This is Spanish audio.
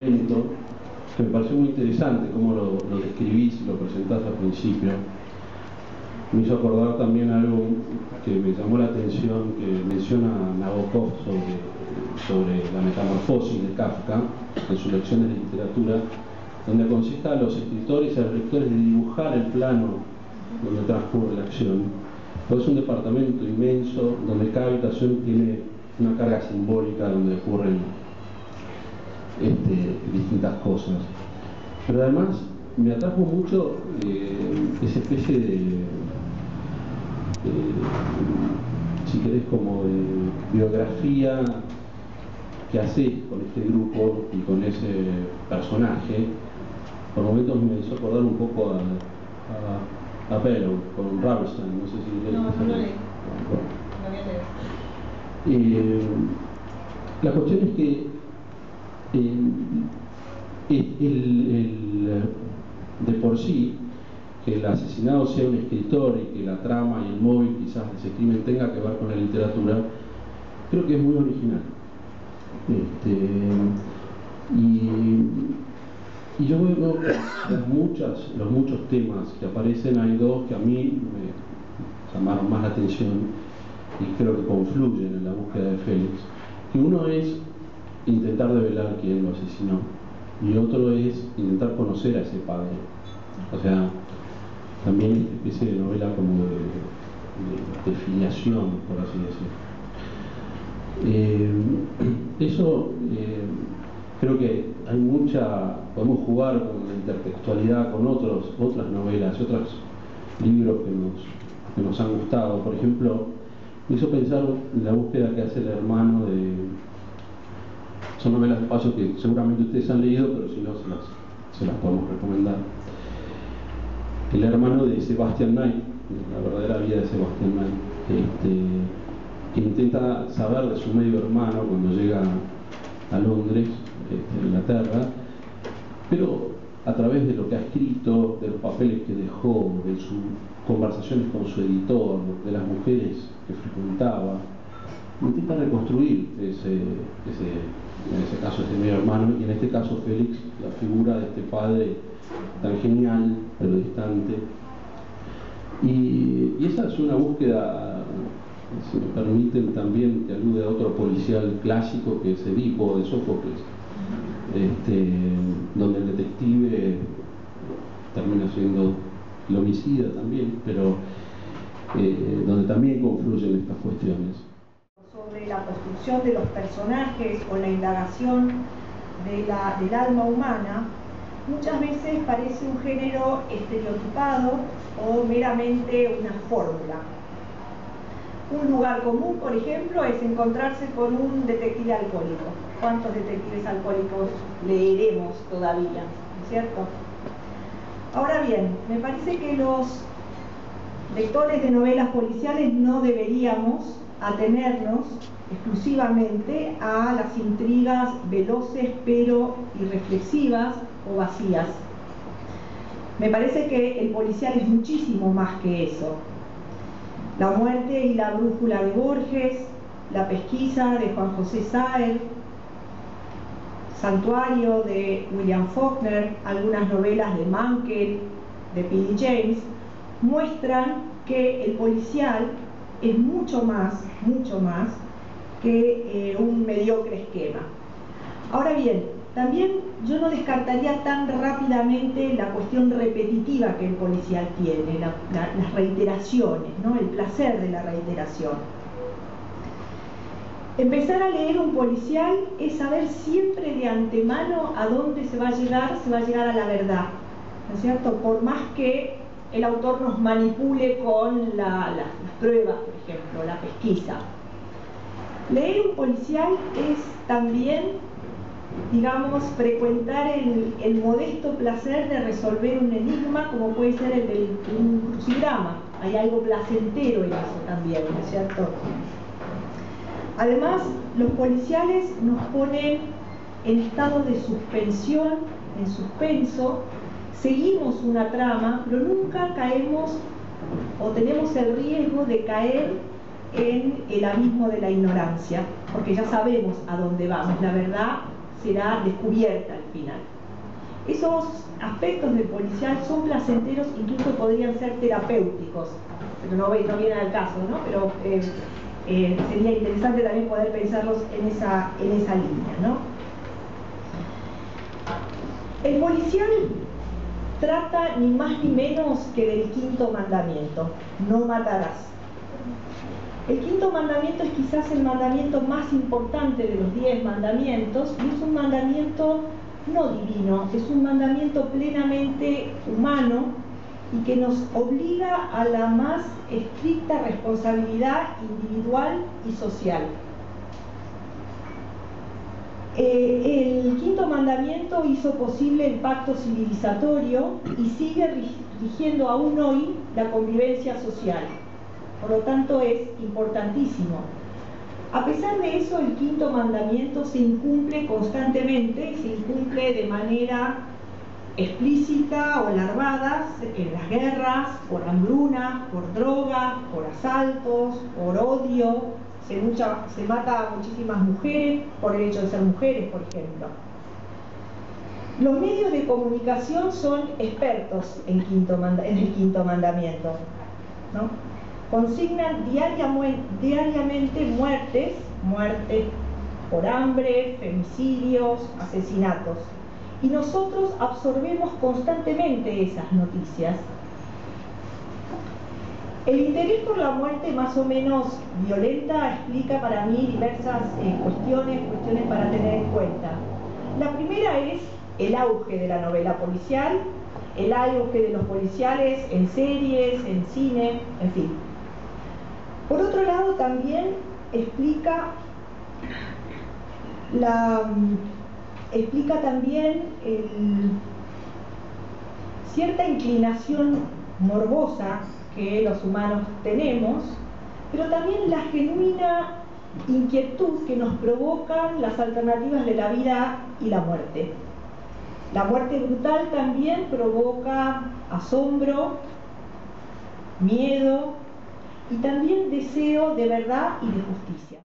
que me pareció muy interesante cómo lo, describís y lo presentás al principio. Me hizo acordar también algo que me llamó la atención, que menciona Nabokov sobre, sobre la metamorfosis de Kafka en sus lecciones de literatura, donde aconseja a los escritores y a los lectores de dibujar el plano donde transcurre la acción. es un departamento inmenso donde cada habitación tiene una carga simbólica donde ocurren este, distintas cosas. Pero además me atrajo mucho eh, esa especie de, si querés, como de biografía que hace con este grupo y con ese personaje. Por momentos me hizo acordar un poco a, a, a con Ravelstein, no sé si no, no, no, eh, la cuestión es que de por sí que el asesinado sea un escritor y que la trama y el móvil quizás de ese crimen tenga que ver con la literatura, creo que es muy original. Este, y, yo veo muchas, los muchos temas que aparecen, hay dos que a mí me llamaron más la atención y creo que confluyen en la búsqueda de Félix. Que uno es intentar develar quién lo asesinó. Y otro es intentar conocer a ese padre. O sea, también esta especie de novela como de, filiación, por así decirlo. Eh, eso eh, creo que hay mucha, podemos jugar con la intertextualidad, con otros, otras novelas, otros libros que nos, que nos han gustado. Por ejemplo, me hizo pensar en la búsqueda que hace el hermano de son novelas de paso que seguramente ustedes han leído, pero si no, se las, podemos recomendar. El hermano de Sebastian Knight, la verdadera vida de Sebastian Knight, este, que intenta saber de su medio hermano cuando llega a Londres, este, Inglaterra, pero a través de lo que ha escrito, de los papeles que dejó, de sus conversaciones con su editor, de las mujeres que frecuentaba, intenta reconstruir ese, en ese caso ese medio hermano, y en este caso Félix, la figura de este padre tan genial, pero distante. Y, esa es una búsqueda, si me permiten también, que alude a otro policial clásico que es Edipo de Sófocles, este, donde el detective termina siendo el homicida también, pero eh, donde también confluyen estas cuestiones la construcción de los personajes o la indagación del alma humana, muchas veces parece un género estereotipado o meramente una fórmula. Un lugar común, por ejemplo, es encontrarse con un detective alcohólico. ¿Cuántos detectives alcohólicos leeremos todavía? ¿No es cierto? Ahora bien, me parece que los lectores de novelas policiales no deberíamos atenernos exclusivamente a las intrigas veloces pero irreflexivas o vacías. Me parece que el policial es muchísimo más que eso. La muerte y la brújula de Borges, la pesquisa de Juan José Saer, Santuario de William Faulkner, algunas novelas de Mankell, de P.D. James, muestran que el policial es mucho más, mucho más que eh, un mediocre esquema. Ahora bien, también yo no descartaría tan rápidamente la cuestión repetitiva que el policial tiene, las reiteraciones, ¿no? el placer de la reiteración. Empezar a leer un policial es saber siempre de antemano a dónde se va a llegar, se va a llegar a la verdad, ¿no es cierto? Por más que el autor nos manipule con las pruebas, la pesquisa. Leer un policial es también, digamos, frecuentar el, modesto placer de resolver un enigma como puede ser el de un crucigrama. Hay algo placentero en eso también, ¿no es cierto? Además, los policiales nos ponen en estado de suspensión, en suspenso, seguimos una trama, pero nunca caemos o tenemos el riesgo de caer en el abismo de la ignorancia, porque ya sabemos a dónde vamos, la verdad será descubierta al final. Esos aspectos del policial son placenteros, incluso podrían ser terapéuticos, pero no, no viene al caso, ¿no? Pero eh, eh, sería interesante también poder pensarlos en esa, en esa línea, ¿no? El policial trata ni más ni menos que del quinto mandamiento, no matarás. El quinto mandamiento es quizás el mandamiento más importante de los diez mandamientos y es un mandamiento no divino, es un mandamiento plenamente humano y que nos obliga a la más estricta responsabilidad individual y social. Eh, el quinto mandamiento hizo posible el pacto civilizatorio y sigue rigiendo aún hoy la convivencia social. Por lo tanto es importantísimo. A pesar de eso, el quinto mandamiento se incumple constantemente, se incumple de manera explícita o larvadas en las guerras, por hambruna, por droga, por asaltos, por odio, se, se mata a muchísimas mujeres por el hecho de ser mujeres, por ejemplo. Los medios de comunicación son expertos en, en el quinto mandamiento. ¿no? consignan diariamente muertes, muertes por hambre, femicidios, asesinatos. Y nosotros absorbemos constantemente esas noticias. El interés por la muerte más o menos violenta explica para mí diversas eh, cuestiones, cuestiones para tener en cuenta. La primera es el auge de la novela policial, el auge de los policiales en series, en cine, en fin. Por otro lado, también explica la explica también cierta inclinación morbosa que los humanos tenemos, pero también la genuina inquietud que nos provocan las alternativas de la vida y la muerte. La muerte brutal también provoca asombro, miedo, y también deseo de verdad y de justicia.